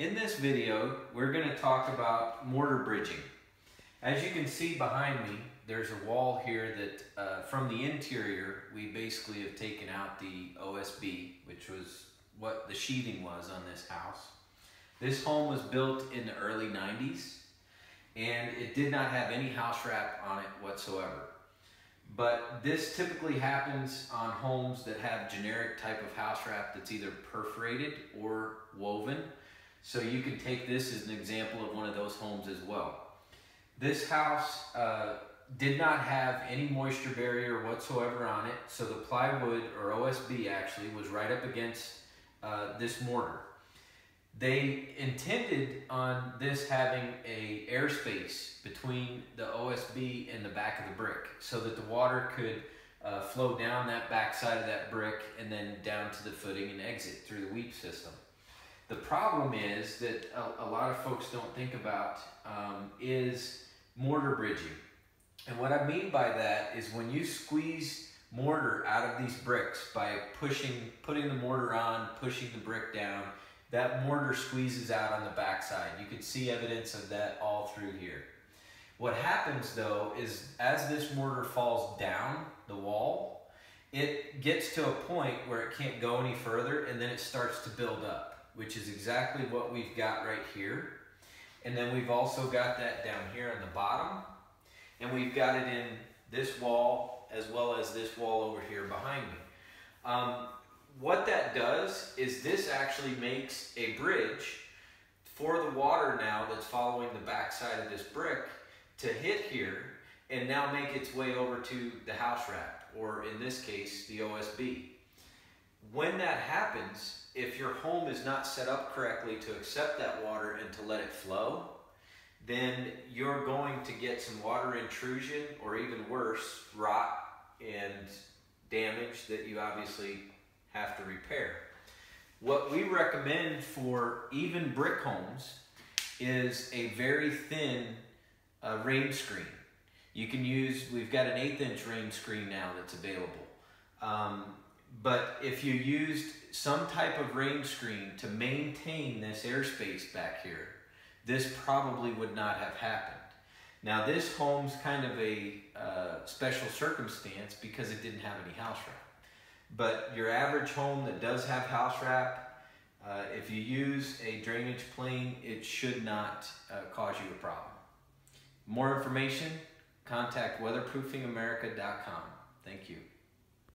In this video, we're going to talk about mortar bridging. As you can see behind me, there's a wall here that uh, from the interior, we basically have taken out the OSB, which was what the sheathing was on this house. This home was built in the early 90s and it did not have any house wrap on it whatsoever. But this typically happens on homes that have generic type of house wrap that's either perforated or woven. So you can take this as an example of one of those homes as well. This house uh, did not have any moisture barrier whatsoever on it. So the plywood or OSB actually was right up against uh, this mortar. They intended on this having a airspace between the OSB and the back of the brick so that the water could uh, flow down that back side of that brick and then down to the footing and exit through the weep system. The problem is that a, a lot of folks don't think about um, is mortar bridging. And what I mean by that is when you squeeze mortar out of these bricks by pushing, putting the mortar on, pushing the brick down, that mortar squeezes out on the backside. You can see evidence of that all through here. What happens though is as this mortar falls down the wall, it gets to a point where it can't go any further and then it starts to build up, which is exactly what we've got right here. And then we've also got that down here on the bottom. And we've got it in this wall as well as this wall over here behind me. Um, what that does is this actually makes a bridge for the water now that's following the backside of this brick to hit here and now make its way over to the house wrap, or in this case, the OSB. When that happens, if your home is not set up correctly to accept that water and to let it flow, then you're going to get some water intrusion or even worse, rot and damage that you obviously have to repair. What we recommend for even brick homes is a very thin uh, rain screen. You can use, we've got an eighth inch rain screen now that's available. Um, but if you used some type of rain screen to maintain this airspace back here, this probably would not have happened. Now this home's kind of a uh, special circumstance because it didn't have any house wrap. But your average home that does have house wrap, uh, if you use a drainage plane, it should not uh, cause you a problem. More information, contact weatherproofingamerica.com. Thank you.